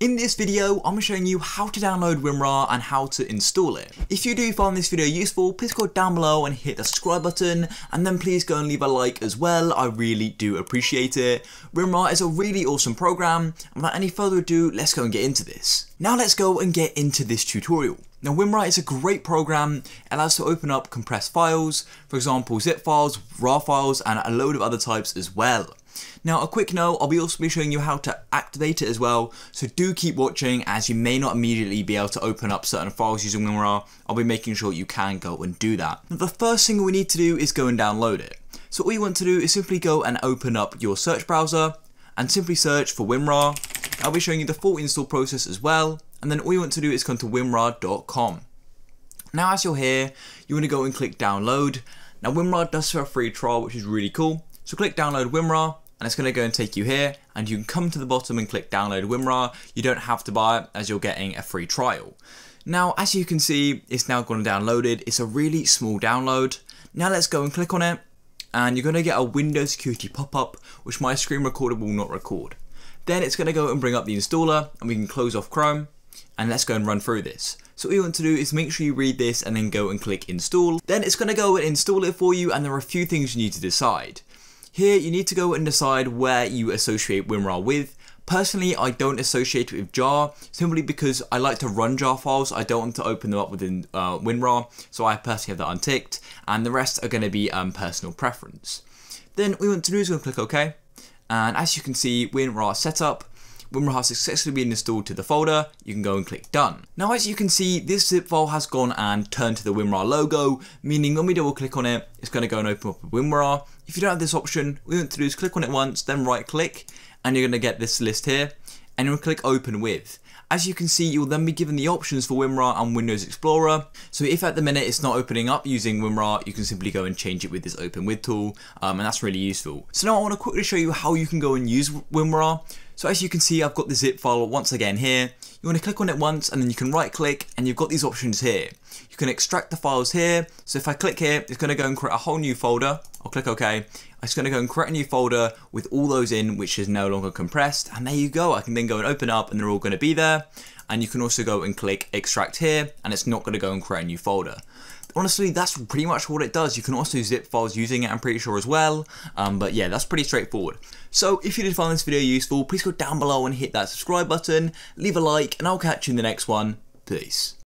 In this video, I'm showing you how to download WinRAR and how to install it. If you do find this video useful, please go down below and hit the subscribe button, and then please go and leave a like as well, I really do appreciate it. WinRAR is a really awesome program, and without any further ado, let's go and get into this. Now let's go and get into this tutorial. Now WinRAR is a great program, it allows to open up compressed files, for example zip files, RAR files, and a load of other types as well. Now a quick note, I'll be also be showing you how to activate it as well, so do keep watching as you may not immediately be able to open up certain files using WinRAR, I'll be making sure you can go and do that. Now, the first thing we need to do is go and download it. So all you want to do is simply go and open up your search browser and simply search for WinRAR. I'll be showing you the full install process as well, and then all you want to do is come to winrar.com. Now as you're here, you want to go and click download. Now WinRAR does have a free trial which is really cool. So click download WinRAR and it's going to go and take you here and you can come to the bottom and click download WinRAR. You don't have to buy it as you're getting a free trial. Now as you can see it's now gone downloaded. It's a really small download. Now let's go and click on it and you're going to get a Windows security pop-up which my screen recorder will not record. Then it's going to go and bring up the installer and we can close off Chrome and let's go and run through this. So what you want to do is make sure you read this and then go and click install. Then it's going to go and install it for you and there are a few things you need to decide. Here you need to go and decide where you associate WinRAR with. Personally, I don't associate it with jar simply because I like to run jar files. I don't want to open them up within uh, WinRAR, so I personally have that unticked, and the rest are going to be um, personal preference. Then we want to do is going to click OK, and as you can see, WinRAR setup. WinRAR has successfully been installed to the folder, you can go and click done. Now as you can see, this zip file has gone and turned to the WinRAR logo, meaning when we double click on it, it's going to go and open up WinRAR. If you don't have this option, you want to do is click on it once, then right click, and you're going to get this list here, and you'll click open with. As you can see, you'll then be given the options for WinRAR and Windows Explorer. So if at the minute it's not opening up using WinRAR, you can simply go and change it with this Open With tool, um, and that's really useful. So now I want to quickly show you how you can go and use WinRAR. So as you can see, I've got the zip file once again here. You want to click on it once and then you can right click and you've got these options here. You can extract the files here. So if I click here, it's going to go and create a whole new folder. I'll click OK. It's going to go and create a new folder with all those in, which is no longer compressed. And there you go. I can then go and open up and they're all going to be there. And you can also go and click extract here and it's not going to go and create a new folder honestly, that's pretty much what it does. You can also zip files using it, I'm pretty sure as well. Um, but yeah, that's pretty straightforward. So if you did find this video useful, please go down below and hit that subscribe button, leave a like, and I'll catch you in the next one. Peace.